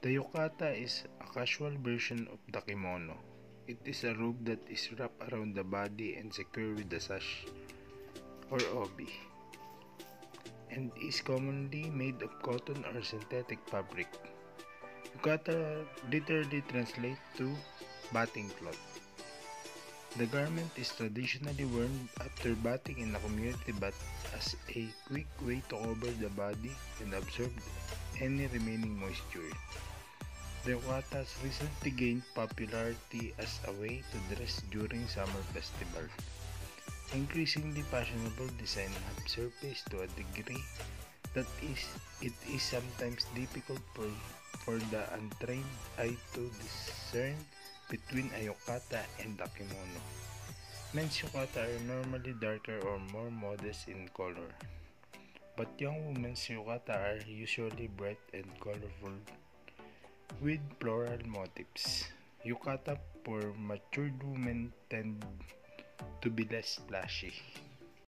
The yukata is a casual version of the kimono. It is a robe that is wrapped around the body and secured with a sash or obi and is commonly made of cotton or synthetic fabric. Yukata literally translates to batting cloth. The garment is traditionally worn after bathing in a community bath as a quick way to cover the body and absorb any remaining moisture. The has recently gained popularity as a way to dress during summer festival. Increasingly fashionable design have surfaced to a degree that is it is sometimes difficult for, for the untrained eye to discern between a yukata and a kimono. Men's yukata are normally darker or more modest in color, but young women's yukata are usually bright and colorful with floral motifs. Yukata for matured women tend to be less flashy.